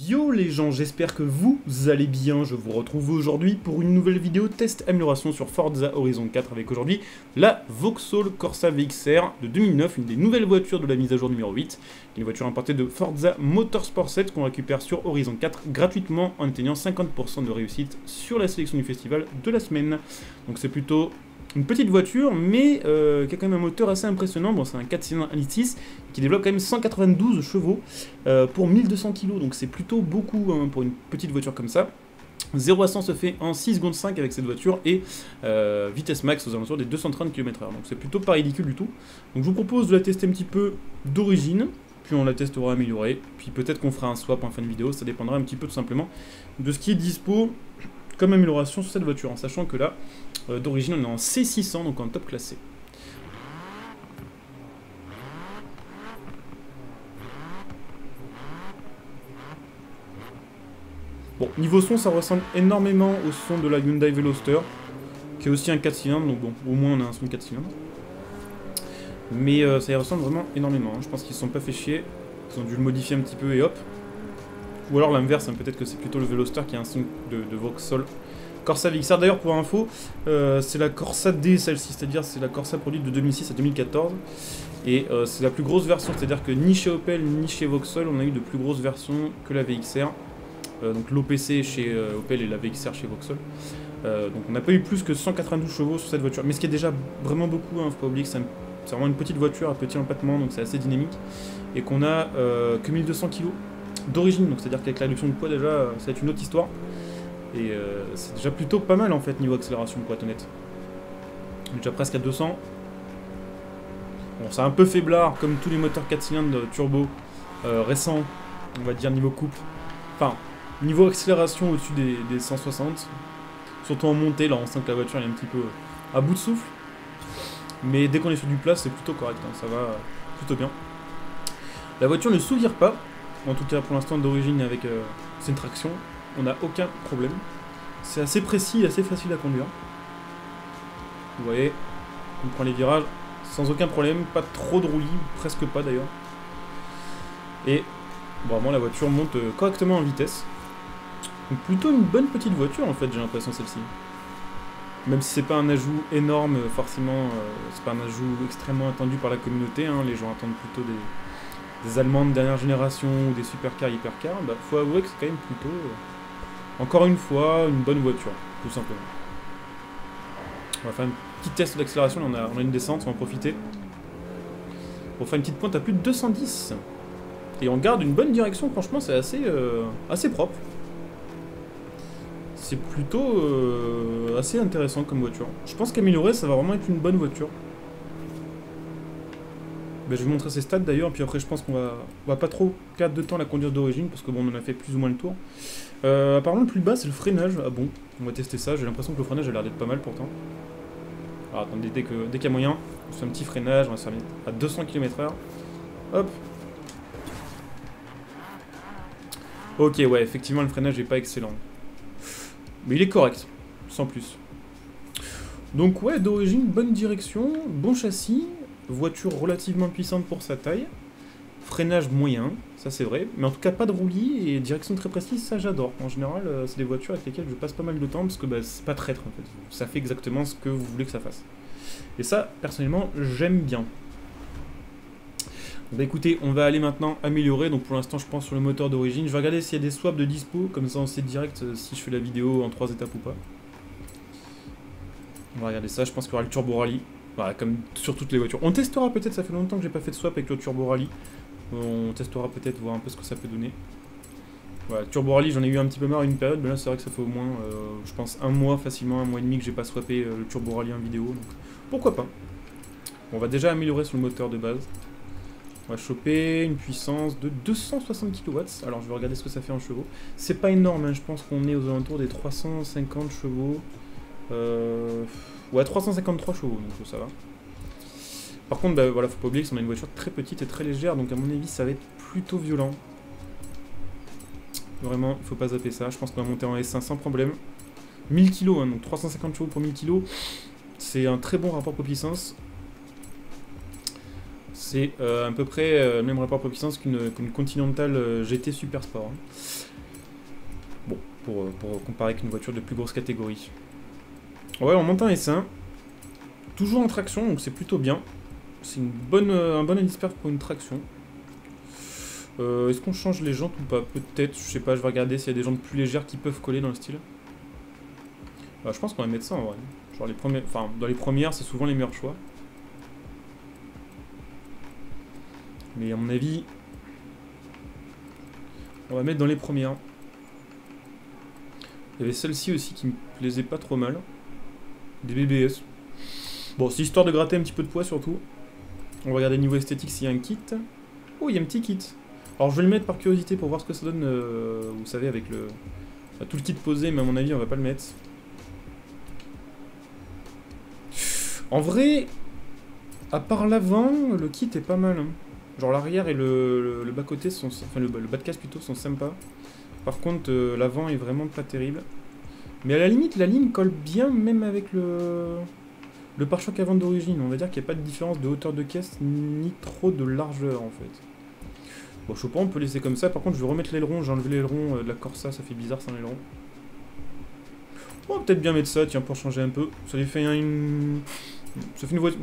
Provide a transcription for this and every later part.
Yo les gens, j'espère que vous allez bien, je vous retrouve aujourd'hui pour une nouvelle vidéo test amélioration sur Forza Horizon 4 avec aujourd'hui la Vauxhall Corsa VXR de 2009, une des nouvelles voitures de la mise à jour numéro 8, une voiture importée de Forza Motorsport 7 qu'on récupère sur Horizon 4 gratuitement en atteignant 50% de réussite sur la sélection du festival de la semaine. Donc c'est plutôt une petite voiture, mais euh, qui a quand même un moteur assez impressionnant. Bon, c'est un 4 cylindres 1.6 qui développe quand même 192 chevaux euh, pour 1200 kg, donc c'est plutôt beaucoup hein, pour une petite voiture comme ça. 0 à 100 se fait en 6 secondes 5 avec cette voiture et euh, vitesse max aux alentours des 230 km/h. Donc c'est plutôt pas ridicule du tout. Donc je vous propose de la tester un petit peu d'origine, puis on la testera améliorée, puis peut-être qu'on fera un swap en fin de vidéo, ça dépendra un petit peu tout simplement de ce qui est dispo comme amélioration sur cette voiture, en sachant que là, euh, d'origine, on est en C600, donc en top classé. Bon, niveau son, ça ressemble énormément au son de la Hyundai Veloster, qui est aussi un 4 cylindres, donc bon, au moins on a un son de 4 cylindres. Mais euh, ça y ressemble vraiment énormément, hein. je pense qu'ils se sont pas fait chier, ils ont dû le modifier un petit peu et hop. Ou alors l'inverse, hein. peut-être que c'est plutôt le Veloster qui a un de, de Vauxhall Corsa VXR, d'ailleurs pour info, euh, c'est la Corsa D celle-ci, c'est-à-dire c'est la Corsa produite de 2006 à 2014. Et euh, c'est la plus grosse version, c'est-à-dire que ni chez Opel ni chez Vauxhall on a eu de plus grosses versions que la VXR. Euh, donc l'OPC chez Opel et la VXR chez Vauxhall. donc on n'a pas eu plus que 192 chevaux sur cette voiture. Mais ce qui est déjà vraiment beaucoup, hein, faut pas oublier que c'est vraiment une petite voiture à petit empattement, donc c'est assez dynamique. Et qu'on a que 1200 kg d'origine, donc c'est-à-dire qu'avec la réduction de poids déjà, ça va être une autre histoire. Et euh, c'est déjà plutôt pas mal en fait niveau accélération pour être honnête. On est déjà presque à 200. Bon, c'est un peu faiblard comme tous les moteurs 4 cylindres turbo euh, récents, on va dire niveau coupe. Enfin, niveau accélération au-dessus des, 160. Surtout en montée, là on sent que la voiture est un petit peu à bout de souffle. Mais dès qu'on est sur du plat, c'est plutôt correct, hein. ça va plutôt bien. La voiture ne s'ouvre pas, en tout cas pour l'instant d'origine avec euh, une traction, on n'a aucun problème. C'est assez précis et assez facile à conduire. Vous voyez, on prend les virages sans aucun problème, pas trop de roulis, presque pas d'ailleurs. Et vraiment la voiture monte euh, correctement en vitesse. Donc plutôt une bonne petite voiture en fait, j'ai l'impression celle-ci. Même si c'est pas un ajout énorme, forcément, euh, c'est pas un ajout extrêmement attendu par la communauté, hein. les gens attendent plutôt des, des Allemands de dernière génération ou des supercars, hypercars, bah faut avouer que c'est quand même plutôt... Euh, encore une fois, une bonne voiture, tout simplement. On va faire une petite test d'accélération, on a, on a une descente, on va en profiter. On va faire une petite pointe à plus de 210. Et on garde une bonne direction, franchement c'est assez, euh, assez propre. C'est plutôt euh, assez intéressant comme voiture. Je pense qu'améliorer ça va vraiment être une bonne voiture. Ben, je vais vous montrer ses stats d'ailleurs, puis après je pense qu'on va, va pas trop perdre de temps la conduire d'origine, parce que bon on en a fait plus ou moins le tour. Euh, apparemment, le plus bas, c'est le freinage. Ah bon, on va tester ça. J'ai l'impression que le freinage a l'air d'être pas mal pourtant. Alors attendez, dès qu'il y a moyen, on fait un petit freinage. On va se faire à 200 km/h. Hop. Ok, ouais, effectivement, le freinage est pas excellent. Mais il est correct, sans plus. Donc ouais, d'origine, bonne direction, bon châssis, voiture relativement puissante pour sa taille freinage moyen, ça c'est vrai, mais en tout cas pas de roulis et direction très précise, ça j'adore. En général, euh, c'est des voitures avec lesquelles je passe pas mal de temps parce que bah, c'est pas traître en fait, ça fait exactement ce que vous voulez que ça fasse. Et ça, personnellement, j'aime bien. Bah écoutez, on va aller maintenant améliorer, donc pour l'instant je pense sur le moteur d'origine. Je vais regarder s'il y a des swaps de dispo, comme ça on sait direct euh, si je fais la vidéo en trois étapes ou pas. On va regarder ça, je pense qu'il y aura le Turbo Rally. Voilà, comme sur toutes les voitures. On testera peut-être, ça fait longtemps que j'ai pas fait de swap avec le Turbo Rally. On testera peut-être, voir un peu ce que ça peut donner. Voilà, Turbo Rally, j'en ai eu un petit peu marre une période, mais là c'est vrai que ça fait au moins, euh, je pense, un mois facilement, un mois et demi que j'ai pas swappé euh, le Turbo Rally en vidéo, donc pourquoi pas. on va déjà améliorer sur le moteur de base. On va choper une puissance de 260 kW. Alors je vais regarder ce que ça fait en chevaux. C'est pas énorme, hein, je pense qu'on est aux alentours des 350 chevaux. Euh... Ouais, 353 chevaux, donc ça va. Par contre, bah, voilà, faut pas oublier que c'est une voiture très petite et très légère, donc à mon avis, ça va être plutôt violent. Vraiment, il faut pas zapper ça. Je pense qu'on va monter en S1 sans problème. 1000 kg, hein, donc 350 chevaux pour 1000 kg. C'est un très bon rapport poids-puissance. C'est euh, à peu près euh, le même rapport poids-puissance qu'une Continental euh, GT Super Sport. Hein. Bon, pour, pour comparer avec une voiture de plus grosse catégorie. Ouais, on monte un S1. Toujours en traction, donc c'est plutôt bien. C'est bonne, un bon indisperse pour une traction. Euh, Est-ce qu'on change les jantes ou pas? Peut-être, je sais pas, je vais regarder s'il y a des jantes plus légères qui peuvent coller dans le style. Bah, je pense qu'on va mettre ça en vrai. Genre les premières, enfin, dans les premières, c'est souvent les meilleurs choix. Mais à mon avis, on va mettre dans les premières. Il y avait celle-ci aussi qui me plaisait pas trop mal. Des BBS. Bon, c'est histoire de gratter un petit peu de poids surtout. On va regarder niveau esthétique s'il y a un kit. Oh, il y a un petit kit. Alors je vais le mettre par curiosité pour voir ce que ça donne, euh, vous savez, avec le... tout le kit posé, mais à mon avis on va pas le mettre. En vrai, à part l'avant, le kit est pas mal. Hein. Genre l'arrière et le, bas-côté sont... Enfin le, bas de casse plutôt sont sympas. Par contre, euh, l'avant est vraiment pas terrible. Mais à la limite, la ligne colle bien même avec le... Le pare-choc avant d'origine. On va dire qu'il n'y a pas de différence de hauteur de caisse ni trop de largeur en fait. Bon, je sais pas, on peut laisser comme ça. Par contre, je vais remettre l'aileron. J'ai enlevé l'aileron euh, de la Corsa, ça fait bizarre sans l'aileron. On va peut-être bien mettre ça, tiens, pour changer un peu. Ça lui fait une...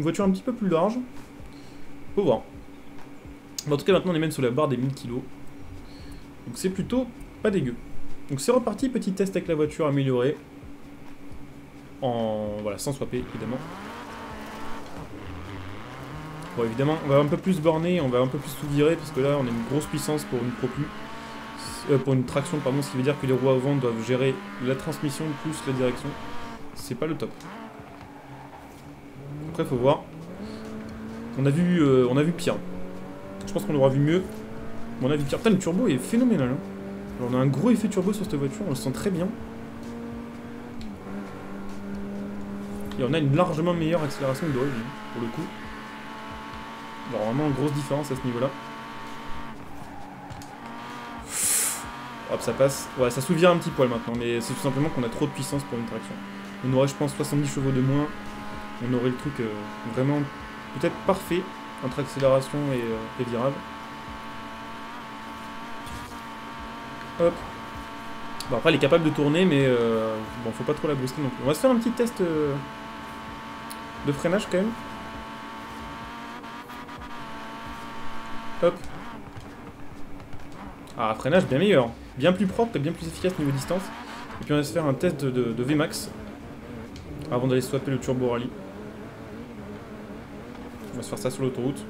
Voiture un petit peu plus large. Faut voir. en tout cas, maintenant, on est même sur la barre des 1000 kg. Donc c'est plutôt pas dégueu. Donc c'est reparti, petit test avec la voiture améliorée. En... Voilà, sans swapper, évidemment. Bon, évidemment, on va un peu plus borner, on va un peu plus tout virer, parce que là, on a une grosse puissance pour une propu. Euh, pour une traction, pardon, ce qui veut dire que les roues avant doivent gérer la transmission plus la direction. C'est pas le top. Après, faut voir. On a vu, euh, on a vu pire. Je pense qu'on aura vu mieux. on a vu pire. Putain, le turbo est phénoménal. Hein. On a un gros effet turbo sur cette voiture, on le sent très bien. Et on a une largement meilleure accélération que d'origine, pour le coup. Il y a vraiment une grosse différence à ce niveau-là. Hop, ça passe. Ouais, ça souvient un petit poil maintenant, mais c'est tout simplement qu'on a trop de puissance pour une traction. On aurait, je pense, 70 chevaux de moins. On aurait le truc euh, vraiment peut-être parfait entre accélération et, euh, virage. Hop. Bon, après, elle est capable de tourner, mais euh, bon, faut pas trop la brusquer non plus. On va se faire un petit test de freinage quand même. Hop. Ah, freinage bien meilleur. Bien plus propre et bien plus efficace niveau distance. Et puis on va se faire un test de, VMAX. Avant d'aller swapper le Turbo Rally. On va se faire ça sur l'autoroute.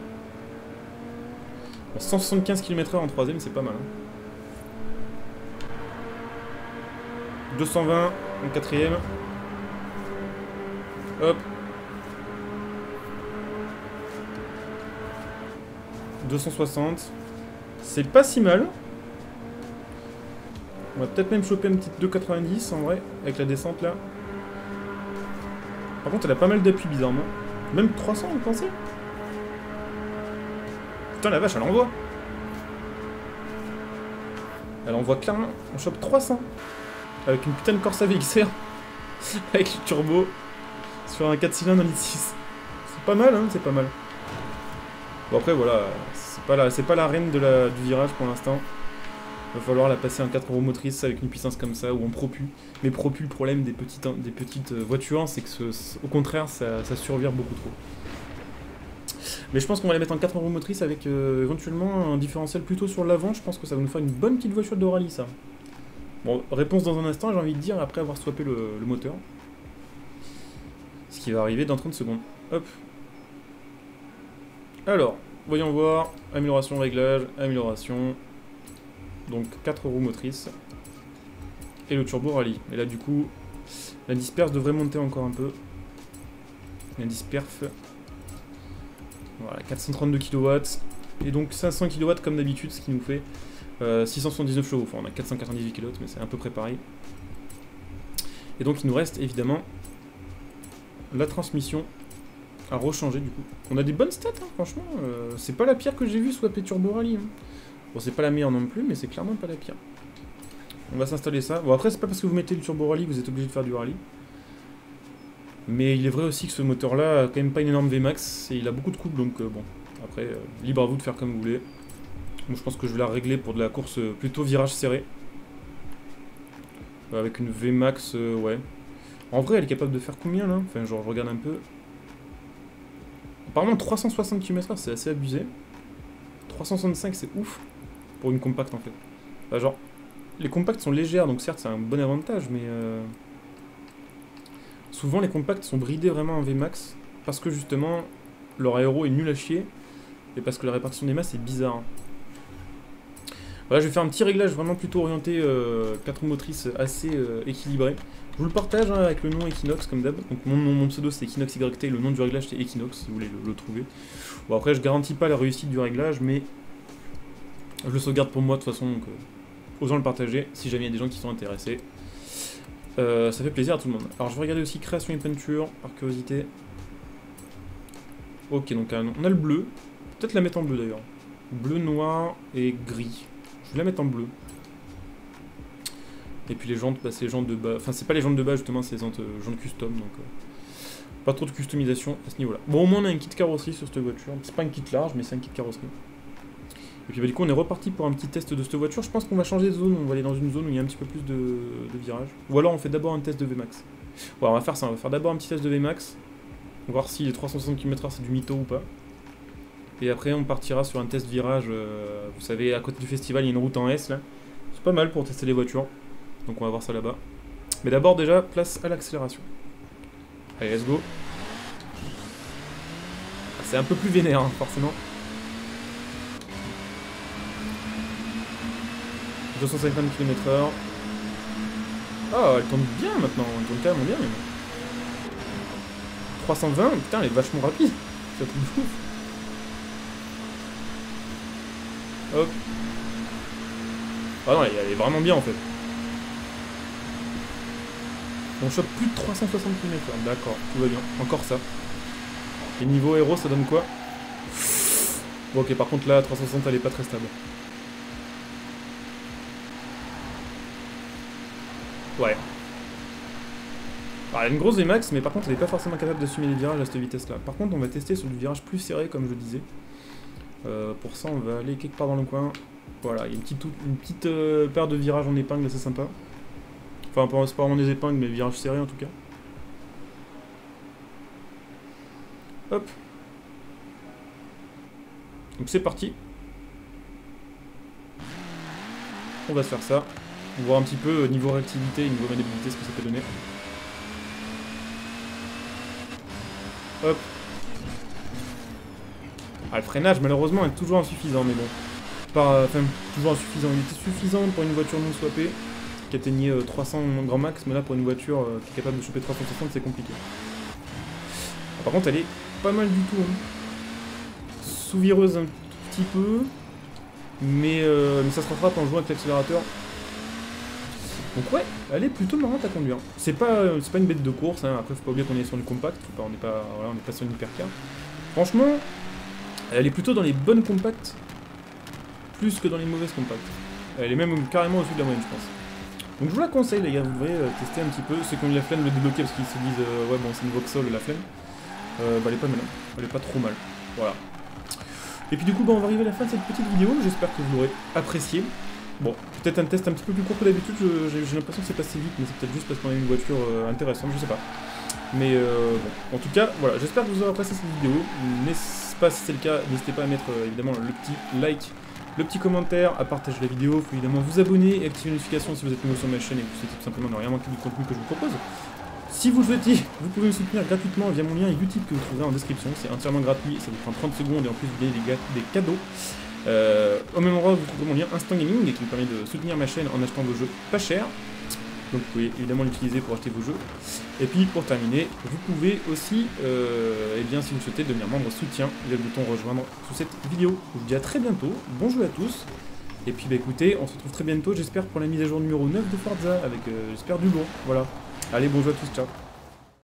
175 km/h en troisième, c'est pas mal. 220 hein. en quatrième. Hop. 260. C'est pas si mal. On va peut-être même choper une petite 2,90 en vrai, avec la descente là. Par contre, elle a pas mal d'appui bizarrement. Même 300, vous pensez? Putain, la vache, elle envoie. Elle envoie clairement. On chope 300. Avec une putain de Corsa VXR. avec le turbo. Sur un 4 cylindres en 6. C'est pas mal, hein, c'est pas mal. Bon après voilà, c'est pas la, c'est pas la reine de la, du virage pour l'instant. Va falloir la passer en 4 roues motrices avec une puissance comme ça ou en propu. Mais propu, le problème des petites, des petites euh, voitures, c'est que au contraire, ça, survire beaucoup trop. Mais je pense qu'on va la mettre en 4 roues motrices avec euh, éventuellement un différentiel plutôt sur l'avant. Je pense que ça va nous faire une bonne petite voiture de rallye ça. Bon, réponse dans un instant, j'ai envie de dire, après avoir swappé le, moteur. Ce qui va arriver dans 30 secondes. Hop, alors, voyons voir. Amélioration, réglage, amélioration. Donc 4 roues motrices. Et le turbo rallye. Et là du coup, la disperse devrait monter encore un peu. La disperse. Voilà, 432 kW. Et donc 500 kW comme d'habitude, ce qui nous fait 679 euh, chevaux. Enfin, on a 498 kW, mais c'est un peu préparé. Et donc il nous reste évidemment la transmission à rechanger du coup. On a des bonnes stats, hein, franchement. Euh, c'est pas la pire que j'ai vue swapper Turbo Rally. Hein. Bon, c'est pas la meilleure non plus, mais c'est clairement pas la pire. On va s'installer ça. Bon, après, c'est pas parce que vous mettez le Turbo Rally que vous êtes obligé de faire du rallye. Mais il est vrai aussi que ce moteur-là a quand même pas une énorme Vmax et il a beaucoup de couple, donc euh, bon. Après, libre à vous de faire comme vous voulez. Moi, je pense que je vais la régler pour de la course plutôt virage serré. avec une VMAX, ouais. En vrai, elle est capable de faire combien là? Enfin, genre, je regarde un peu. Apparemment, 360 km/h, c'est assez abusé. 365, c'est ouf pour une compacte en fait. genre, les compacts sont légères, donc certes, c'est un bon avantage, mais. Souvent, les compacts sont bridés vraiment en VMAX parce que justement, leur aéro est nul à chier et parce que la répartition des masses est bizarre. Voilà, je vais faire un petit réglage vraiment plutôt orienté 4 euh, motrices assez euh, équilibré. Je vous le partage hein, avec le nom Equinox comme d'hab. Donc mon, pseudo c'est Equinox YT, le nom du réglage c'est Equinox si vous voulez le, trouver. Bon après je garantis pas la réussite du réglage mais je le sauvegarde pour moi de toute façon donc euh, le partager si jamais il y a des gens qui sont intéressés. ça fait plaisir à tout le monde. Alors je vais regarder aussi création et peinture par curiosité. Ok donc on a le bleu. Peut-être la mettre en bleu d'ailleurs. Bleu, noir et gris. Je vais la mettre en bleu. Et puis les jantes, bah, c'est les jantes de bas. Enfin, c'est pas les jantes de bas justement, c'est les jantes, euh, custom. Donc, euh, pas trop de customisation à ce niveau-là. Bon, au moins on a un kit carrosserie sur cette voiture. C'est pas un kit large, mais c'est un kit carrosserie. Et puis bah, du coup, on est reparti pour un petit test de cette voiture. Je pense qu'on va changer de zone. On va aller dans une zone où il y a un petit peu plus de, virages. Ou alors on fait d'abord un test de VMAX. Ouais, on va faire ça. On va faire d'abord un petit test de VMAX. Voir si les 360 km/h c'est du mytho ou pas. Et après, on partira sur un test virage. Euh, vous savez, à côté du festival, il y a une route en S là. C'est pas mal pour tester les voitures. Donc on va voir ça là-bas. Mais d'abord, déjà, place à l'accélération. Allez, let's go. Ah, c'est un peu plus vénère, hein, forcément. 250 km/h. Oh, elle tombe bien maintenant. Elle tombe carrément bien, même. 320, putain, elle est vachement rapide. Truc de ouf. Hop. Ah non, elle est vraiment bien en fait. On chope plus de 360 km. D'accord, tout va bien. Encore ça. Et niveau héros, ça donne quoi? Bon, ok, par contre là, 360, elle est pas très stable. Ouais. Alors, elle a une grosse VMAX, mais par contre, elle est pas forcément capable d'assumer les virages à cette vitesse-là. Par contre, on va tester sur du virage plus serré, comme je disais. Euh, pour ça, on va aller quelque part dans le coin. Voilà, il y a une petite, une petite euh, paire de virages en épingle assez sympa. Enfin, c'est pas vraiment des épingles, mais virages serrés en tout cas. Hop. Donc c'est parti. On va se faire ça. On va voir un petit peu euh, niveau réactivité et niveau maniabilité ce que ça peut donner. Hop. Ah, le freinage, malheureusement, est toujours insuffisant, mais bon. Pas, enfin, toujours insuffisant. Il était suffisant pour une voiture non swappée, qui atteignait 300 euh, grand max, mais là, pour une voiture euh, qui est capable de choper 360, c'est compliqué. Ah, par contre, elle est pas mal du tout. Hein. Sous-vireuse un petit peu, mais, euh, ça se rattrape en jouant avec l'accélérateur. Donc ouais, elle est plutôt marrante à conduire. C'est pas, pas une bête de course, hein. après faut pas oublier qu'on est sur une compact, on n'est pas, on est pas sur une hypercar. Franchement, elle est plutôt dans les bonnes compactes, plus que dans les mauvaises compactes. Elle est même carrément au-dessus de la moyenne, je pense. Donc je vous la conseille, les gars, vous devrez euh, tester un petit peu. Ceux qui ont eu la flemme de débloquer parce qu'ils se disent, euh, ouais, bon, c'est une Vauxhall, la flemme. Euh, bah, elle est pas mal, hein. elle est pas trop mal. Voilà. Et puis du coup, on va arriver à la fin de cette petite vidéo. J'espère que vous l'aurez apprécié. Bon, peut-être un test un petit peu plus court que d'habitude. J'ai l'impression que c'est passé vite, mais c'est peut-être juste parce qu'on a une voiture intéressante, je sais pas. Mais bon, en tout cas, voilà, j'espère que vous aurez apprécié cette vidéo si c'est le cas, n'hésitez pas à mettre euh, évidemment le petit like, le petit commentaire, à partager la vidéo, faut évidemment vous abonner et activer les notifications si vous êtes nouveau sur ma chaîne et que vous souhaitez tout simplement ne rien manquer du contenu que je vous propose. Si vous le souhaitez, vous pouvez me soutenir gratuitement via mon lien YouTube que vous trouverez en description, c'est entièrement gratuit, ça vous prend 30 secondes et en plus vous gagnez des, cadeaux. Euh, au même endroit, vous trouverez mon lien Instant Gaming qui me permet de soutenir ma chaîne en achetant vos jeux pas chers. Donc vous pouvez évidemment l'utiliser pour acheter vos jeux. Et puis pour terminer, vous pouvez aussi, euh, eh bien, si vous souhaitez devenir membre soutien, il y a le bouton rejoindre sous cette vidéo. Je vous dis à très bientôt, bonjour à tous. Et puis bah écoutez, on se retrouve très bientôt, j'espère, pour la mise à jour numéro 9 de Forza, avec, euh, j'espère, du lourd. Voilà. Allez, bonjour à tous, ciao.